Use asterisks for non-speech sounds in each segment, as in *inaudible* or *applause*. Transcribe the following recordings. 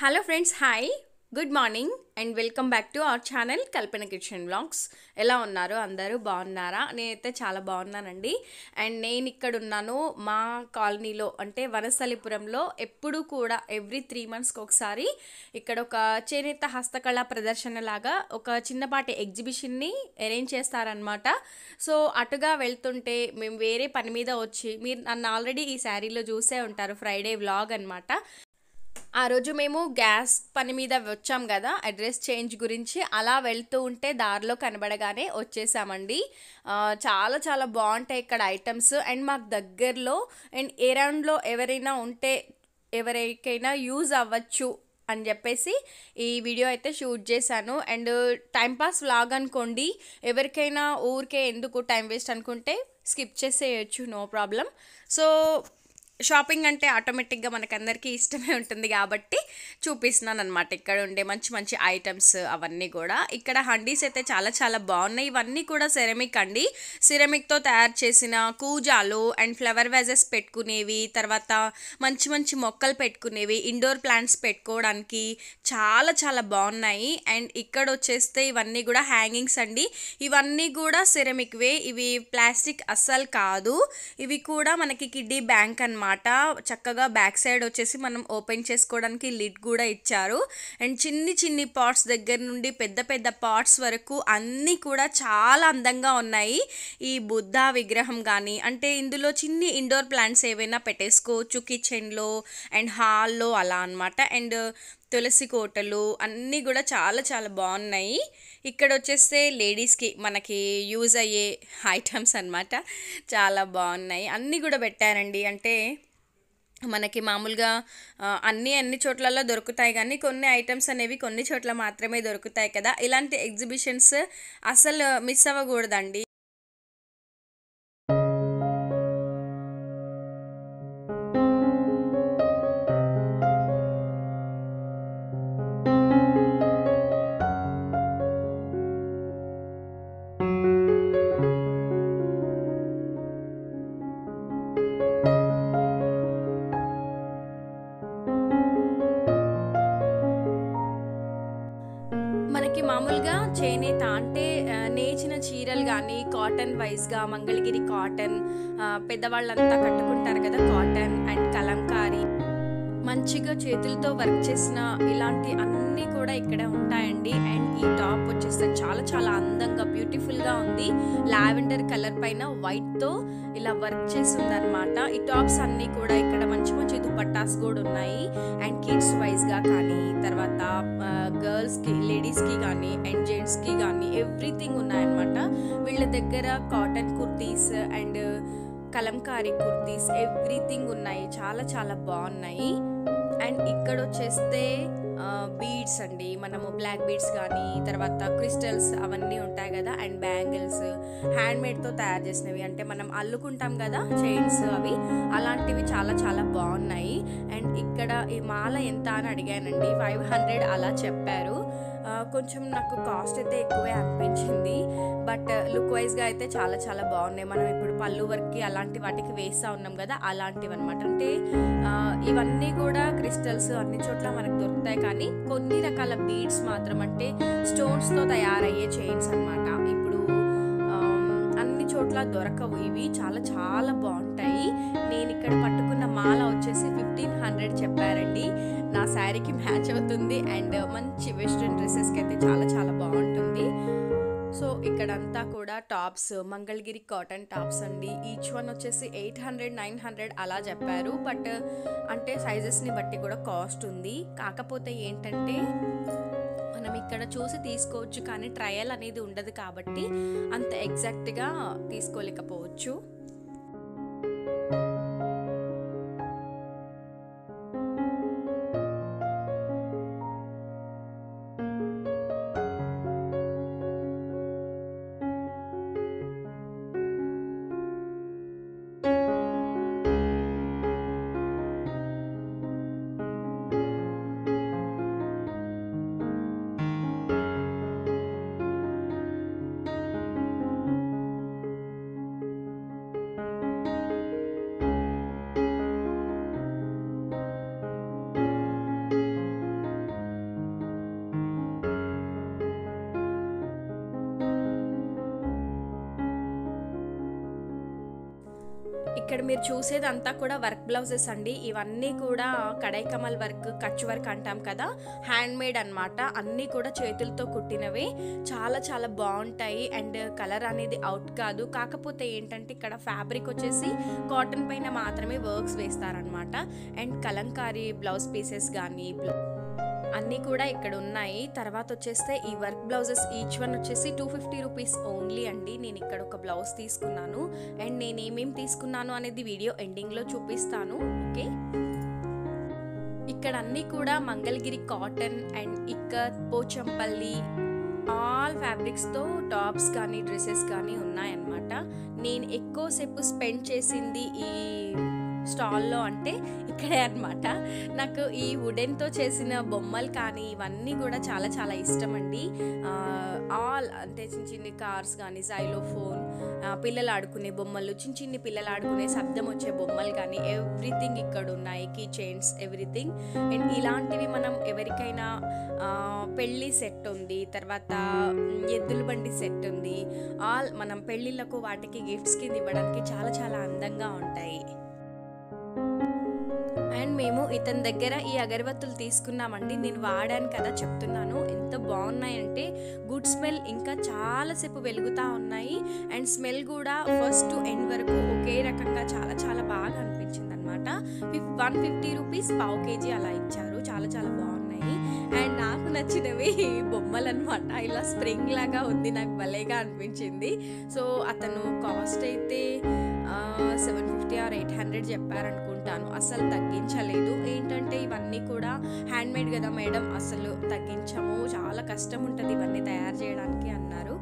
Hello friends hi good morning and welcome back to our channel Kalpana kitchen blogs ఎలా ఉన్నారు? అందరూ బాగున్నారా? నేనైతే చాలా బాగున్నానండి. అండ్ నేను ఇక్కడ ఉన్నాను మా కాలనీలో అంటే వనస్థలిపురంలో ఎప్పుడు కూడా ఎవ్రీ త్రీ మంత్స్కి ఒకసారి ఇక్కడ ఒక చేనేత హస్తకళ ప్రదర్శన లాగా ఒక చిన్నపాటి ఎగ్జిబిషన్ని అరేంజ్ చేస్తారనమాట సో అటుగా వెళ్తుంటే మేము వేరే పని మీద వచ్చి మీరు నన్ను ఆల్రెడీ ఈ శారీలో చూసే ఉంటారు ఫ్రైడే వ్లాగ్ అనమాట ఆ రోజు మేము గ్యాస్ పని మీద వచ్చాం కదా అడ్రస్ చేంజ్ గురించి. అలా వెళ్తూ ఉంటే దారిలో కనబడగానే వచ్చేసామండి. చాలా చాలా బాగుంటాయి ఇక్కడ ఐటమ్స్. అండ్ మాకు దగ్గరలో అండ్ ఏరౌండ్లో ఎవరైనా ఉంటే ఎవరికైనా యూజ్ అవ్వచ్చు అని చెప్పేసి ఈ వీడియో అయితే షూట్ చేశాను. అండ్ టైంపాస్ వ్లాగ్ అనుకోండి ఎవరికైనా ఊరికే ఎందుకు టైం వేస్ట్ అనుకుంటే స్కిప్ చేసేయచ్చు నో ప్రాబ్లం. సో షాపింగ్ అంటే ఆటోమేటిక్గా మనకందరికీ ఇష్టమే ఉంటుంది కాబట్టి చూపిస్తున్నాను అనమాట ఇక్కడ ఉండే మంచి మంచి ఐటమ్స్ అవన్నీ కూడా. ఇక్కడ హండీస్ అయితే చాలా చాలా బాగున్నాయి. ఇవన్నీ కూడా సెరమిక్ అండి. సిరమిక్తో తయారు చేసిన కూజాలు అండ్ ఫ్లవర్ వేజెస్ పెట్టుకునేవి తర్వాత మంచి మంచి మొక్కలు పెట్టుకునేవి ఇండోర్ ప్లాంట్స్ పెట్టుకోవడానికి చాలా చాలా బాగున్నాయి. అండ్ ఇక్కడ వచ్చేస్తే ఇవన్నీ కూడా హ్యాంగింగ్స్ అండి. ఇవన్నీ కూడా సిరమిక్వే. ఇవి ప్లాస్టిక్ అస్సలు కాదు. ఇవి కూడా మనకి కిడ్డీ బ్యాంక్ అనమాట చక్కగా బ్యాక్ సైడ్ వచ్చేసి మనం ఓపెన్ చేసుకోవడానికి లిడ్ కూడా ఇచ్చారు. అండ్ చిన్ని చిన్ని పాట్స్ దగ్గర నుండి పెద్ద పెద్ద పాట్స్ వరకు అన్నీ కూడా చాలా అందంగా ఉన్నాయి. ఈ బుద్ధ విగ్రహం కానీ అంటే ఇందులో చిన్ని ఇండోర్ ప్లాంట్స్ ఏవైనా పెట్టేసుకోవచ్చు కిచెన్లో అండ్ హాల్లో అలా అన్నమాట. అండ్ తులసి కోటలు అన్నీ కూడా చాలా చాలా బాగున్నాయి. ఇక్కడ వచ్చేస్తే లేడీస్కి మనకి యూజ్ అయ్యే ఐటమ్స్ అన్నమాట. చాలా బాగున్నాయి. అన్నీ కూడా పెట్టారండి. అంటే మనకి మామూలుగా అన్నీ అన్ని చోట్లలో దొరుకుతాయి కానీ కొన్ని ఐటమ్స్ అనేవి కొన్ని చోట్ల మాత్రమే దొరుకుతాయి కదా. ఇలాంటి ఎగ్జిబిషన్స్ అసలు మిస్ అవ్వకూడదండి. చీరలు కాటన్ వైజ్గా మంగళగిరి కాటన్ ఆ, పెద్దవాళ్ళంతా కట్టుకుంటారు కదా కాటన్ అండ్ కలం మంచిగా చేతులతో వర్క్ చేసిన ఇలాంటి అన్నీ కూడా ఇక్కడ ఉంటాయండి. అండ్ ఈ టాప్ వచ్చేసి చాలా చాలా అందంగా బ్యూటిఫుల్గా ఉంది. లావెండర్ కలర్ పైన వైట్తో ఇలా వర్క్ చేస్తుంది అనమాట ఈ టాప్స్ అన్నీ కూడా ఇక్కడ మంచి మంచి దుపట్టాస్ కూడా ఉన్నాయి. అండ్ కిడ్స్ వైజ్గా కానీ తర్వాత గర్ల్స్కి లేడీస్కి కానీ అండ్ జెంట్స్కి కానీ ఎవ్రీథింగ్ ఉన్నాయన్నమాట. వీళ్ళ దగ్గర cotton kurtis and Kalamkari kurtis everything ఉన్నాయి. చాలా చాలా బాగున్నాయి. అండ్ ఇక్కడ వచ్చేస్తే బీడ్స్ అండి. మనము బ్లాక్ బీడ్స్ కానీ తర్వాత క్రిస్టల్స్ అవన్నీ ఉంటాయి కదా అండ్ బ్యాంగిల్స్ హ్యాండ్మేడ్తో తయారు చేసినవి. అంటే మనం అల్లుకుంటాం కదా చైన్స్ అవి. అలాంటివి చాలా చాలా బాగున్నాయి అండ్ ఇక్కడ ఈ మాల ఎంత అని అడిగానండి. ఫైవ్ హండ్రెడ్ అలా చెప్పారు. కొంచెం నాకు కాస్ట్ అయితే ఎక్కువే అనిపించింది. బట్ లుక్ వైజ్గా అయితే చాలా చాలా బాగున్నాయి. మనం ఇప్పుడు పళ్ళు వర్క్కి అలాంటి వాటికి వేస్తూ ఉన్నాం కదా అలాంటివి అనమాట అంటే ఇవన్నీ కూడా క్రిస్టల్స్ అన్ని చోట్ల మనకు దొరుకుతాయి. కానీ కొన్ని రకాల బీడ్స్ మాత్రం అంటే స్టోన్స్తో తయారయ్యే చైన్స్ అన్నమాట. ఇప్పుడు అన్ని చోట్ల దొరకవు. ఇవి చాలా చాలా బాగుంటాయి. నేను ఇక్కడ పట్టుకున్న మాల వచ్చేసి ఫిఫ్టీన్ హండ్రెడ్ చెప్పారండి. నా శారీకి మ్యాచ్ అవుతుంది అండ్ మంచి వెస్ట్రన్ డ్రెస్సెస్కి అయితే చాలా చాలా బాగుంటుంది. సో ఇక్కడంతా కూడా టాప్స్ మంగళగిరి కాటన్ టాప్స్ అండి. ఈచ్ వన్ వచ్చేసి ఎయిట్ హండ్రెడ్ నైన్ హండ్రెడ్ అలా చెప్పారు. బట్ అంటే సైజెస్ని బట్టి కూడా కాస్ట్ ఉంది. కాకపోతే ఏంటంటే మనం ఇక్కడ చూసి తీసుకోవచ్చు కానీ ట్రయల్ అనేది ఉండదు కాబట్టి అంత ఎగ్జాక్ట్గా తీసుకోలేకపోవచ్చు. ఇక్కడ మీరు చూసేదంతా కూడా వర్క్ బ్లౌజెస్ అండి. ఇవన్నీ కూడా కడై కమల్ వర్క్ కచ్ వర్క్ అంటాం కదా. హ్యాండ్ మేడ్ అనమాట అన్నీ కూడా చేతులతో కుట్టినవి. చాలా చాలా బాగుంటాయి. అండ్ కలర్ అనేది అవుట్ కాదు. కాకపోతే ఏంటంటే ఇక్కడ ఫ్యాబ్రిక్ వచ్చేసి కాటన్ పైన మాత్రమే వర్క్స్ వేస్తారనమాట అండ్ కలంకారీ బ్లౌజ్ పీసెస్ కానీ అన్నీ కూడా ఇక్కడ ఉన్నాయి. తర్వాత వచ్చేస్తే ఈ వర్క్ బ్లౌజెస్ ఈచ్ వన్ వచ్చేసి టూ ఫిఫ్టీ రూపీస్ ఓన్లీ అండి. నేను ఇక్కడ ఒక బ్లౌజ్ తీసుకున్నాను. అండ్ నేను ఏమేమి తీసుకున్నాను అనేది వీడియో ఎండింగ్లో చూపిస్తాను. ఓకే? ఇక్కడ అన్నీ కూడా Mangalagiri cotton and ikat Pochampally all ఫ్యాబ్రిక్స్తో tops కానీ డ్రెస్సెస్ కానీ ఉన్నాయన్నమాట. నేను ఎక్కువసేపు స్పెండ్ చేసింది ఈ స్టాల్లో అంటే ఇక్కడే అనమాట నాకు ఈ వుడెన్తో చేసిన బొమ్మలు కానీ ఇవన్నీ కూడా చాలా చాలా ఇష్టం అండి ఆల్ అంటే చిన్న చిన్ని కార్స్ కానీ జైలోఫోన్ పిల్లలు ఆడుకునే బొమ్మలు చిన్న చిన్ని పిల్లలు ఆడుకునే శబ్దం వచ్చే బొమ్మలు కానీ ఎవ్రీథింగ్ ఇక్కడ ఉన్నాయి. కీ చైన్స్ ఎవ్రీథింగ్ అండ్ ఇలాంటివి మనం ఎవరికైనా పెళ్ళి సెట్ ఉంది తర్వాత ఎద్దుల బండి సెట్ ఉంది. ఆల్ మనం పెళ్ళిళ్ళకు వాటికి గిఫ్ట్స్ కింద ఇవ్వడానికి చాలా చాలా అందంగా ఉంటాయి. అండ్ మేము ఇతని దగ్గర ఈ అగరబత్తులు తీసుకున్నామండి. నేను వాడాను కదా చెప్తున్నాను. ఎంత బాగున్నాయంటే గుడ్ స్మెల్ ఇంకా చాలాసేపు వెలుగుతూ ఉన్నాయి. అండ్ స్మెల్ కూడా ఫస్ట్ టు ఎండ్ వరకు ఒకే రకంగా చాలా చాలా బాగా అనిపించింది అనమాట వన్ ఫిఫ్టీ రూపీస్ పావు కేజీ అలా ఇచ్చారు. చాలా చాలా బాగున్నాయి. అండ్ నాకు నచ్చినవి *laughs* బొమ్మలు అనమాట ఇలా స్ప్రింగ్ లాగా ఉంది. నాకు భలేగా అనిపించింది. సో అతను కాస్ట్ అయితే seven fifty or eight hundred చెప్పారనుకుంటాను అసలు తగ్గించలేదు. ఏంటంటే ఇవన్నీ కూడా హ్యాండ్ మేడ్ కదా మేడం. అసలు తగ్గించము. చాలా కష్టం ఉంటుంది ఇవన్నీ తయారు చేయడానికి అన్నారు.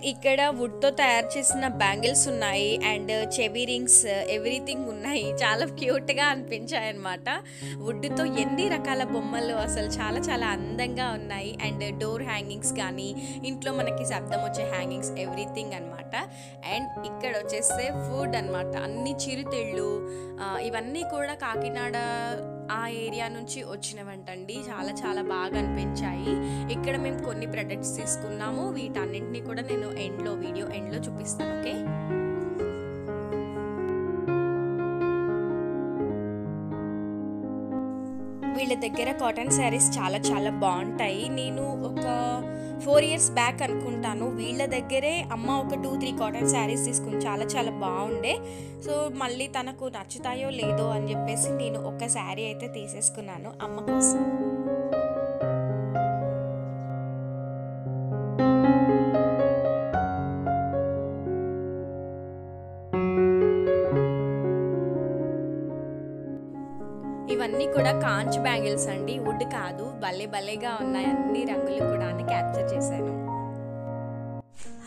అండ్ ఇక్కడ వుడ్తో తయారు చేసిన బ్యాంగిల్స్ ఉన్నాయి అండ్ చెవి రింగ్స్ ఎవ్రీథింగ్ ఉన్నాయి. చాలా క్యూట్గా అనిపించాయి అనమాట వుడ్తో ఎన్ని రకాల బొమ్మలు అసలు చాలా చాలా అందంగా ఉన్నాయి. అండ్ డోర్ హ్యాంగింగ్స్ కానీ ఇంట్లో మనకి శబ్దం వచ్చే హ్యాంగింగ్స్ ఎవ్రీథింగ్ అనమాట అండ్ ఇక్కడ వచ్చేస్తే ఫుడ్ అనమాట అన్ని చిరుతిళ్ళు ఇవన్నీ కూడా కాకినాడ ఆ ఏరియా నుంచి వచ్చినవంటండి. చాలా చాలా బాగా అనిపించాయి. ఇక్కడ మేము కొన్ని ప్రొడక్ట్స్ తీసుకున్నాము. వీటన్నింటినీ కూడా నేను ఎండ్లో వీడియో ఎండ్లో చూపిస్తాను ఓకే? వీళ్ళ దగ్గర కాటన్ శారీస్ చాలా చాలా బాగుంటాయి. నేను ఒక ఫోర్ ఇయర్స్ బ్యాక్ అనుకుంటాను. వీళ్ళ దగ్గరే అమ్మ ఒక టూ త్రీ కాటన్ శారీస్ తీసుకుని చాలా చాలా బాగుండే. సో మళ్ళీ తనకు నచ్చుతాయో లేదో అని చెప్పేసి నేను ఒక శారీ అయితే తీసేసుకున్నాను అమ్మ కోసం. కాంచ్ బ్యాంగిల్స్ అండి వుడ్ కాదు. భలే భలేగా ఉన్నాయి. అన్ని రంగులు కూడా క్యాప్చర్ చేశాను.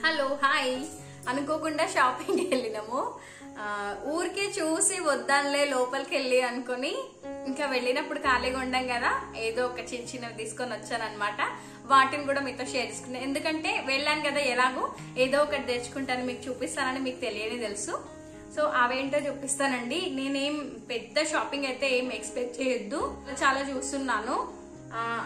Hello hi. అనుకోకుండా షాపింగ్కి వెళ్ళినాము. ఊరికే చూసి వద్దాంలే లోపలికి వెళ్ళి అనుకుని ఇంకా వెళ్ళినప్పుడు ఖాళీగా ఉండం కదా. ఏదో ఒక చిన్న చిన్నవి తీసుకొని వచ్చాను అనమాట వాటిని కూడా మీతో షేర్ చేసుకున్నాను ఎందుకంటే వెళ్ళాను కదా ఎలాగో. ఏదో ఒకటి తెచ్చుకుంటాను మీకు చూపిస్తానని మీకు తెలియని తెలుసు. సో అవేంటో చూపిస్తానండి. నేనేం పెద్ద షాపింగ్ అయితే ఏం ఎక్స్పెక్ట్ చేయొద్దు. చాలా చూస్తున్నాను.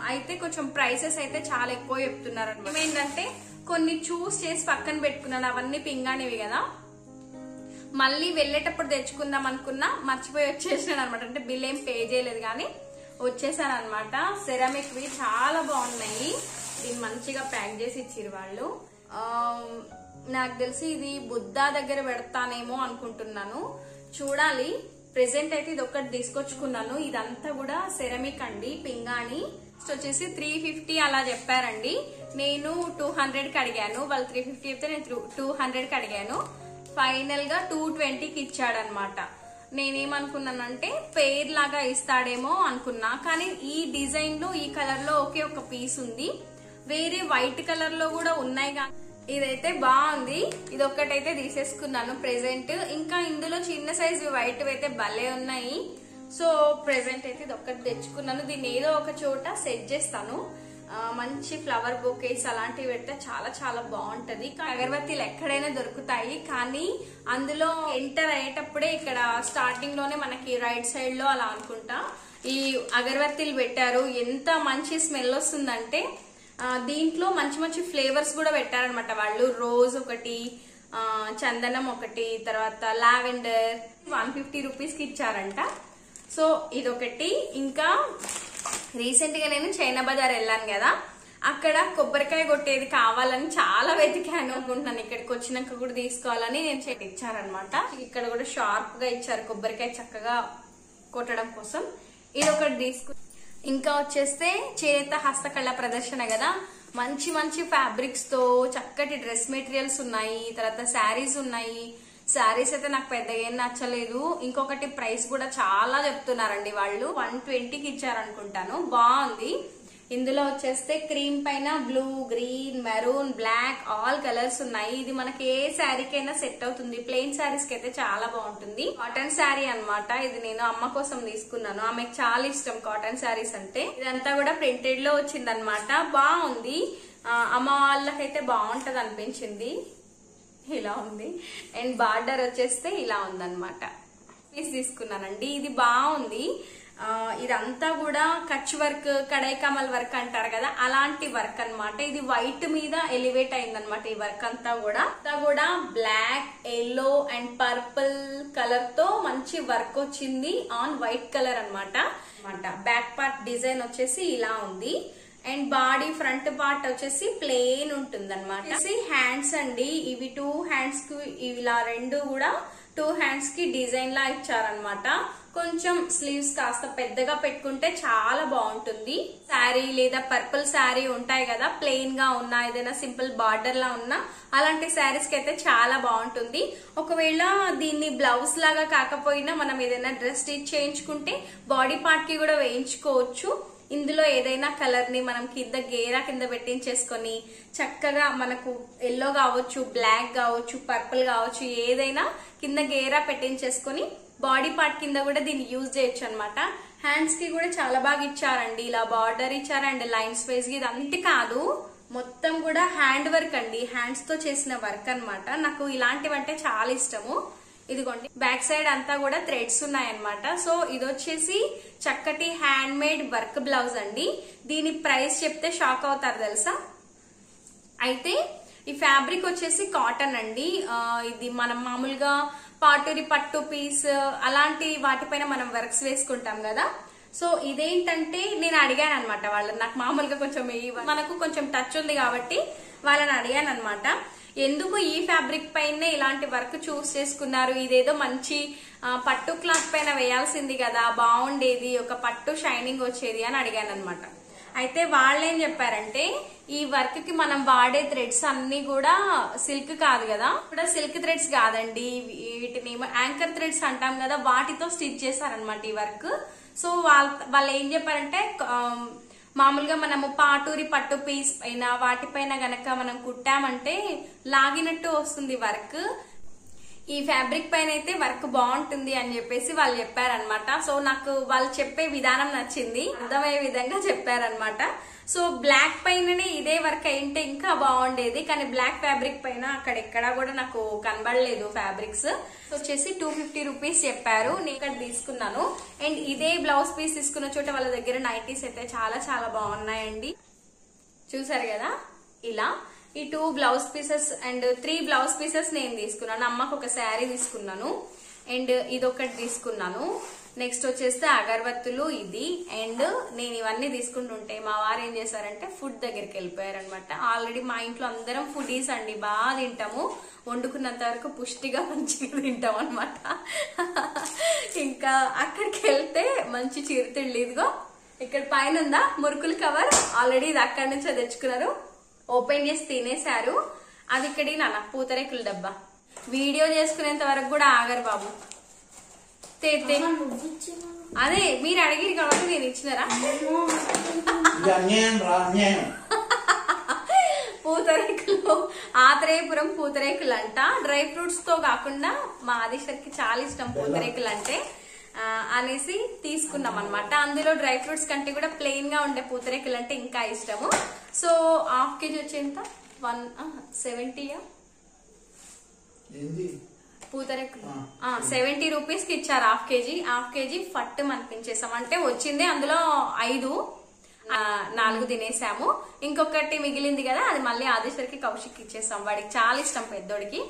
అయితే కొంచెం ప్రైసెస్ అయితే చాలా ఎక్కువ చెప్తున్నారు అనమాట ఏంటంటే కొన్ని చూస్ చేసి పక్కన పెట్టుకున్నాను. అవన్నీ పింగానివి కదా. మళ్ళీ వెళ్ళేటప్పుడు తెచ్చుకుందాం అనుకున్నా మర్చిపోయి వచ్చేసాను అనమాట అంటే బిల్ ఏం పే చేయలేదు కానీ వచ్చేసాను అనమాట సెరామిక్వి చాలా బాగున్నాయి. దీన్ని మంచిగా ప్యాక్ చేసి ఇచ్చారు వాళ్ళు. నాకు తెలిసి ఇది బుద్ధా దగ్గర పెడతానేమో అనుకుంటున్నాను. చూడాలి. ప్రెసెంట్ అయితే ఇది ఒకటి తీసుకొచ్చుకున్నాను. ఇదంతా కూడా సెరమిక్ అండి పింగాణి. వచ్చేసి త్రీ ఫిఫ్టీ అలా చెప్పారండి. నేను టూ హండ్రెడ్కి అడిగాను. వాళ్ళు త్రీ ఫిఫ్టీ చెప్తే నేను టూ హండ్రెడ్కి అడిగాను. ఫైనల్గా టూ ట్వంటీకి ఇచ్చాడనమాట నేనేమనుకున్నానంటే పేర్ లాగా ఇస్తాడేమో అనుకున్నా. కానీ ఈ డిజైన్లో ఈ కలర్లో ఒకే ఒక పీస్ ఉంది. వేరే వైట్ కలర్లో కూడా ఉన్నాయి కానీ ఇదైతే బాగుంది. ఇది ఒక్కటైతే తీసేసుకున్నాను ప్రెసెంట్ ఇంకా ఇందులో చిన్న సైజు వైట్ అయితే భలే ఉన్నాయి. సో ప్రెసెంట్ అయితే ఇది ఒక్కటి తెచ్చుకున్నాను. దీన్ని ఏదో ఒక చోట సెట్ చేస్తాను. మంచి ఫ్లవర్ బొకేస్ అలాంటివి పెడితే చాలా చాలా బాగుంటది. అగరబత్తీలు ఎక్కడైనా దొరుకుతాయి. కానీ అందులో ఎంటర్ అయ్యేటప్పుడే ఇక్కడ స్టార్టింగ్లోనే మనకి రైట్ సైడ్లో అలా అనుకుంటా. ఈ అగరబత్తీలు పెట్టారు. ఎంత మంచి స్మెల్ వస్తుందంటే దీంట్లో మంచి మంచి ఫ్లేవర్స్ కూడా పెట్టారనమాట వాళ్ళు. రోజ్ ఒకటి చందనం ఒకటి తర్వాత లావెండర్ వన్ ఫిఫ్టీ రూపీస్కి ఇచ్చారంట. సో ఇదొకటి. ఇంకా రీసెంట్గా నేను చైనా బజార్ వెళ్ళాను కదా. అక్కడ కొబ్బరికాయ కొట్టేది కావాలని చాలా వెతికాను. అనుకుంటున్నాను ఇక్కడికి వచ్చినాక కూడా తీసుకోవాలని నేను ఇచ్చారనమాట ఇక్కడ కూడా షార్ప్గా ఇచ్చారు కొబ్బరికాయ చక్కగా కొట్టడం కోసం. ఇది ఒకటి తీసుకు ఇంకా వచ్చేస్తే చేనేత హస్తకళ ప్రదర్శన కదా. మంచి మంచి ఫ్యాబ్రిక్స్తో చక్కటి డ్రెస్ మెటీరియల్స్ ఉన్నాయి తర్వాత శారీస్ ఉన్నాయి. శారీస్ అయితే నాకు పెద్దగా ఏం నచ్చలేదు. ఇంకొకటి ప్రైస్ కూడా చాలా చెప్తున్నారండి వాళ్ళు. వన్ ట్వంటీకి ఇచ్చారనుకుంటాను. బాగుంది. ఇందులో వచ్చేస్తే క్రీమ్ పైన blue green maroon black all colours ఉన్నాయి. ఇది మనకి ఏ శారీకైనా సెట్ అవుతుంది. ప్లెయిన్ శారీస్కి అయితే చాలా బాగుంటుంది. కాటన్ శారీ అన్నమాట. ఇది నేను అమ్మ కోసం తీసుకున్నాను. ఆమెకు చాలా ఇష్టం కాటన్ శారీస్ అంటే. ఇదంతా కూడా ప్రింటెడ్లో వచ్చింది అనమాట బాగుంది అమ్మ వాళ్ళకైతే బాగుంటది అనిపించింది. ఇలా ఉంది. అండ్ బార్డర్ వచ్చేస్తే ఇలా ఉందన్నమాట. పీస్ తీసుకున్నానండి. ఇది బాగుంది. ఇదంతా కూడా కచ్ వర్క్ కడై కమల్ వర్క్ అంటారు కదా అలాంటి వర్క్ అన్నమాట. ఇది వైట్ మీద ఎలివేట్ అయిందనమాట ఈ వర్క్ అంతా కూడా. అంతా కూడా బ్లాక్ ఎల్లో అండ్ పర్పుల్ కలర్తో మంచి వర్క్ వచ్చింది ఆన్ వైట్ కలర్ అన్నమాట. అన్నమాట. బ్యాక్ పార్ట్ డిజైన్ వచ్చేసి ఇలా ఉంది. అండ్ బాడీ ఫ్రంట్ పార్ట్ వచ్చేసి ప్లెయిన్ ఉంటుంది అనమాట హ్యాండ్స్ అండి. ఇవి టూ హ్యాండ్స్కి ఇలా రెండు కూడా టూ హ్యాండ్స్కి డిజైన్ లా ఇచ్చారనమాట కొంచెం స్లీవ్స్ కాస్త పెద్దగా పెట్టుకుంటే చాలా బాగుంటుంది. శారీ లేదా పర్పుల్ శారీ ఉంటాయి కదా ప్లెయిన్గా ఉన్నా ఏదైనా సింపుల్ బార్డర్ లా ఉన్నా అలాంటి శారీస్కి అయితే చాలా బాగుంటుంది. ఒకవేళ దీన్ని బ్లౌజ్ లాగా కాకపోయినా మనం ఏదైనా డ్రెస్ స్టిచ్ చేయించుకుంటే బాడీ పార్ట్కి కూడా వేయించుకోవచ్చు. ఇందులో ఏదైనా కలర్ని మనం కింద గేరా కింద పెట్టించేసుకొని చక్కగా మనకు ఎల్లో కావచ్చు బ్లాక్ కావచ్చు పర్పుల్ కావచ్చు ఏదైనా కింద గేరా పెట్టించేసుకొని బాడీ పార్ట్ కింద కూడా దీన్ని యూజ్ చేయొచ్చు అనమాట హ్యాండ్స్కి కూడా చాలా బాగా ఇచ్చారండి. ఇలా బార్డర్ ఇచ్చారండి లైన్స్ వైజ్ ఇది అంతే కాదు. మొత్తం కూడా హ్యాండ్ వర్క్ అండి. హ్యాండ్స్తో చేసిన వర్క్ అన్నమాట. నాకు ఇలాంటివంటే చాలా ఇష్టము. ఇదిగోండి. బ్యాక్ సైడ్ అంతా కూడా థ్రెడ్స్ ఉన్నాయన్నమాట. సో ఇది వచ్చేసి చక్కటి హ్యాండ్ మేడ్ వర్క్ బ్లౌజ్ అండి. దీని ప్రైస్ చెప్తే షాక్ అవుతారు తెలుసా? అయితే ఈ ఫ్యాబ్రిక్ వచ్చేసి కాటన్ అండి. ఇది మనం మామూలుగా పాటూరి పట్టు పీస్ అలాంటి వాటిపైన మనం వర్క్స్ వేసుకుంటాం కదా. సో ఇదేంటంటే నేను అడిగాను అనమాట వాళ్ళని. నాకు మామూలుగా కొంచెం మనకు కొంచెం టచ్ ఉంది కాబట్టి వాళ్ళని అడిగాను అనమాట ఎందుకు ఈ ఫ్యాబ్రిక్ పైన ఇలాంటి వర్క్ చూస్ చేసుకున్నారు? ఇదేదో మంచి పట్టు క్లాత్ పైన వేయాల్సింది కదా. బాగుండేది ఒక పట్టు షైనింగ్ వచ్చేది అని అడిగాను అనమాట అయితే వాళ్ళు ఏం చెప్పారంటే ఈ వర్క్కి మనం వాడే థ్రెడ్స్ అన్ని కూడా సిల్క్ కాదు కదా. కూడా సిల్క్ థ్రెడ్స్ కాదండి. వీటిని యాంకర్ థ్రెడ్స్ అంటాం కదా వాటితో స్టిచ్ చేశారనమాట ఈ వర్క్. సో వాళ్ళ వాళ్ళు ఏం చెప్పారంటే మామూలుగా మనము పాటూరి పట్టు పీస్ పైన వాటిపైన గనక మనం కుట్టామంటే లాగినట్టు వస్తుంది వర్క్. ఈ ఫ్యాబ్రిక్ పైన అయితే వర్క్ బాగుంటుంది అని చెప్పేసి వాళ్ళు చెప్పారనమాట సో నాకు వాళ్ళు చెప్పే విధానం నచ్చింది. అర్థమయ్యే విధంగా చెప్పారనమాట సో బ్లాక్ పైననే ఇదే వర్క్ అయింటే ఇంకా బాగుండేది. కానీ బ్లాక్ ఫ్యాబ్రిక్ పైన అక్కడ ఎక్కడా కూడా నాకు కనబడలేదు ఫ్యాబ్రిక్స్ వచ్చేసి టూ ఫిఫ్టీ రూపీస్ చెప్పారు. నేను ఇక్కడ తీసుకున్నాను. అండ్ ఇదే బ్లౌజ్ పీస్ తీసుకున్న చోట వాళ్ళ దగ్గర నైటీస్ అయితే చాలా చాలా బాగున్నాయండి. చూసారు కదా? ఇలా. ఈ two blouse pieces and three blouse pieces నేను తీసుకున్నాను. అమ్మకు ఒక శారీ తీసుకున్నాను. అండ్ ఇదొకటి తీసుకున్నాను. నెక్స్ట్ వచ్చేస్తే అగరబత్తులు ఇది. అండ్ నేను ఇవన్నీ తీసుకుంటుంటే మా వారు ఏం చేశారంటే ఫుడ్ దగ్గరికి వెళ్ళిపోయారనమాట ఆల్రెడీ మా ఇంట్లో అందరం ఫుడీస్ అండి. బాగా తింటాము. వండుకున్నంత వరకు పుష్టిగా మంచిగా తింటాం అనమాట ఇంకా అక్కడికి వెళ్తే మంచి చిరుతిళ్ళు ఇదిగో ఇక్కడ పైన ఉందా? మురుకుల కవర్. ఆల్రెడీ ఇది అక్కడి నుంచే తెచ్చుకున్నారు. ఓపెన్ చేసి తినేశారు. అది ఇక్కడి నాన్న పూతరేకుల డబ్బా. వీడియో చేసుకునేంత వరకు కూడా ఆగరు బాబు. అదే మీరు అడిగిరు కాబట్టి నేను ఇచ్చినారా? పూతరేకులు ఆత్రేయపురం పూతరేకులు అంట డ్రై ఫ్రూట్స్తో కాకుండా మా ఆదిశర్కి చాలా ఇష్టం పూతరేకులు అంటే అనేసి తీసుకున్నాం అనమాట అందులో డ్రై ఫ్రూట్స్ కంటే కూడా ప్లెయిన్గా ఉండే పూతరేకులు అంటే ఇంకా ఇష్టము. సో హాఫ్ కేజీ వచ్చేంత? వన్ సెవెంటీయా ఆ. సెవెంటీ రూపీస్కి ఇచ్చారు హాఫ్ కేజీ హాఫ్ కేజీ ఫట్ అనిపించేసాం అంటే వచ్చింది అందులో ఐదు. నాలుగు తినేసాము. ఇంకొకటి మిగిలింది కదా అది మళ్ళీ ఆదేశ్వరికి కౌశిక్ ఇచ్చేసాం. వాడికి చాలా ఇష్టం పెద్దోడికి.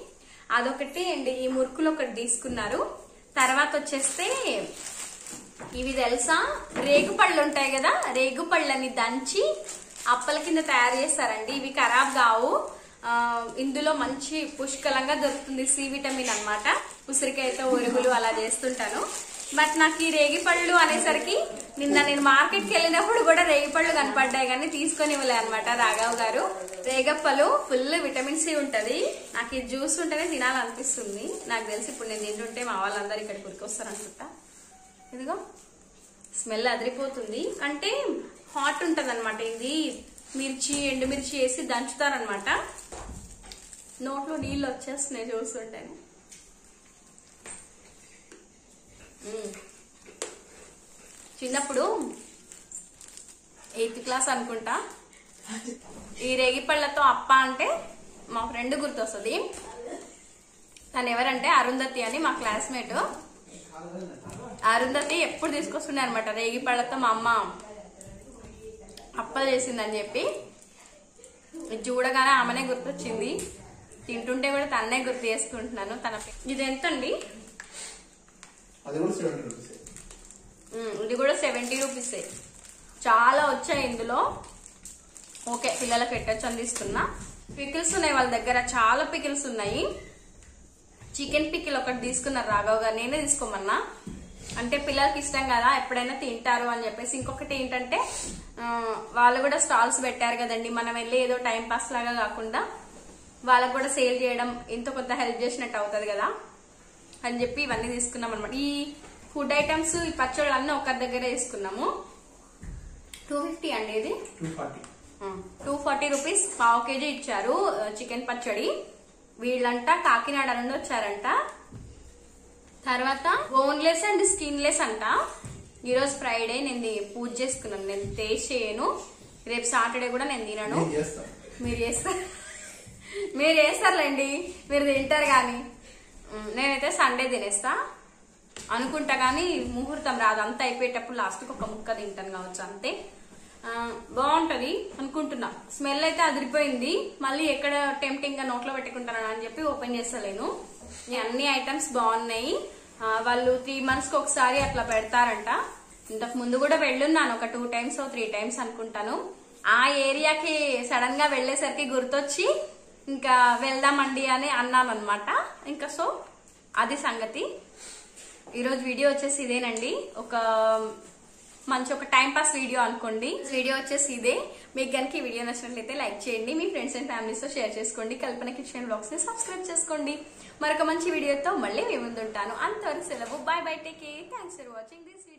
అదొకటి అండ్. ఈ మురుకులు ఒకటి తీసుకున్నారు. తర్వాత వచ్చేస్తే ఇవి తెలుసా? రేగుపళ్ళు ఉంటాయి కదా రేగుపళ్ళని దంచి అప్పల కింద తయారు చేస్తారండి. ఇవి ఖరాబ్ కావు. ఇందులో మంచి పుష్కలంగా దొరుకుతుంది సి విటమిన్ అన్నమాట. ఉసిరికాయతో ఉరుగులు అలా చేస్తుంటాను. బట్ నాకు ఈ రేగిపళ్ళు అనేసరికి నిన్న నేను మార్కెట్కి వెళ్ళినప్పుడు కూడా రేగిపళ్ళు కనపడ్డాయి కానీ తీసుకొని ఇవ్వలే అనమాట రాఘవ్ గారు. రేగప్పలు ఫుల్ విటమిన్ సి ఉంటది. నాకు ఈ జ్యూస్ ఉంటేనే తినాలనిపిస్తుంది. నాకు తెలిసి ఇప్పుడు నేను తింటుంటే మా వాళ్ళందరూ ఇక్కడ కురికొస్తారు అనుకుంటా. ఇదిగో స్మెల్ అదిరిపోతుంది. అంటే హాట్ ఉంటుంది అనమాట ఇది. మిర్చి ఎండుమిర్చి వేసి దంచుతారనమాట నోట్లో నీళ్ళు వచ్చేస్తున్నాయి చూస్తుంటేనే చిన్నప్పుడు ఎయిత్ క్లాస్ అనుకుంటా. ఈ రేగిపళ్ళతో అప్ప అంటే మా ఫ్రెండ్ గుర్తొస్తుంది. తను ఎవరంటే అరుంధతి అని మా క్లాస్మేట్. అరుంధతి ఎప్పుడు తీసుకొస్తుండే అనమాట రేగిపళ్ళతో మా అమ్మ. అప్పలు చేసిందని చెప్పి ఇది చూడగానే ఆమెనే గుర్తొచ్చింది. తింటుంటే కూడా తన్నే గుర్తు చేసుకుంటున్నాను. తన ఇది ఎంత అండి ఇది కూడా సెవెంటీ రూపీసే చాలా వచ్చాయి ఇందులో. ఓకే పిల్లలకు పెట్టచ్చు అని తీసుకున్నా. పికిల్స్ ఉన్నాయి వాళ్ళ దగ్గర. చాలా పికిల్స్ ఉన్నాయి. చికెన్ పికిల్ ఒకటి తీసుకున్నారు రాఘవ్ గారు. నేనే తీసుకోమన్నా. అంటే పిల్లలకి ఇష్టం కదా ఎప్పుడైనా తింటారు అని చెప్పేసి. ఇంకొకటి ఏంటంటే వాళ్ళు కూడా స్టాల్స్ పెట్టారు కదండి. మనం వెళ్ళి ఏదో టైం పాస్ లాగా కాకుండా వాళ్ళకు కూడా సేల్ చేయడం ఎంతో కొంత హెల్ప్ చేసినట్టు అవుతుంది కదా అని చెప్పి ఇవన్నీ తీసుకున్నాం అనమాట ఈ ఫుడ్ ఐటమ్స్ ఈ పచ్చళ్ళు అన్నీ ఒకరి దగ్గరే తీసుకున్నాము. టూ ఫిఫ్టీ అండి ఇది? Two forty. Two forty rupees పావు కేజీ ఇచ్చారు చికెన్ పచ్చడి. వీళ్ళంట కాకినాడ నుండి వచ్చారంట. తర్వాత బోన్లెస్ అండ్ స్కిన్లెస్ అంట. ఈరోజు ఫ్రైడే నేను పూజ చేసుకున్నాను. నేను టేస్ట్ చేయను. రేపు సాటర్డే కూడా నేను తినను. మీరు చేస్తారు మీరు చేస్తారులేండి. మీరు తింటారు కానీ. నేనైతే సండే తినేస్తా. అనుకుంటా కానీ ముహూర్తం రాదు. అంతా అయిపోయేటప్పుడు లాస్ట్కి ఒక ముక్క తింటాను కావచ్చు అంతే. బాగుంటది అనుకుంటున్నా. స్మెల్ అయితే అదిరిపోయింది. మళ్ళీ ఎక్కడ టెంప్టింగ్గా నోట్లో పెట్టుకుంటాను అని చెప్పి ఓపెన్ చేస్తలేను. అన్ని ఐటమ్స్ బాగున్నాయి. వాళ్ళు త్రీ మంత్స్కి ఒకసారి అట్లా పెడతారంట. ఇంతకు ముందు కూడా వెళ్ళున్నాను ఒక టూ టైమ్స్ త్రీ టైమ్స్ అనుకుంటాను. ఆ ఏరియాకి సడన్గా వెళ్ళేసరికి గుర్తొచ్చి ఇంకా వెళ్దామండి అని అన్నాను అనమాట ఇంకా సో అది సంగతి. ఈరోజు వీడియో వచ్చేసి ఇదేనండి. ఒక మంచి ఒక టైం పాస్ వీడియో అనుకోండి. వీడియో వచ్చేసి ఇదే. మీకు కనుక ఈ వీడియో నచ్చినట్లయితే లైక్ చేయండి. మీ ఫ్రెండ్స్ అండ్ ఫ్యామిలీస్తో షేర్ చేసుకోండి. కల్పన కిచెన్ బ్లాగ్స్ని సబ్స్క్రైబ్ చేసుకోండి. మరొక మంచి వీడియోతో మళ్ళీ మీ ముందుంటాను. అంతవరకు సెలవు. Bye bye take thanks for watching this video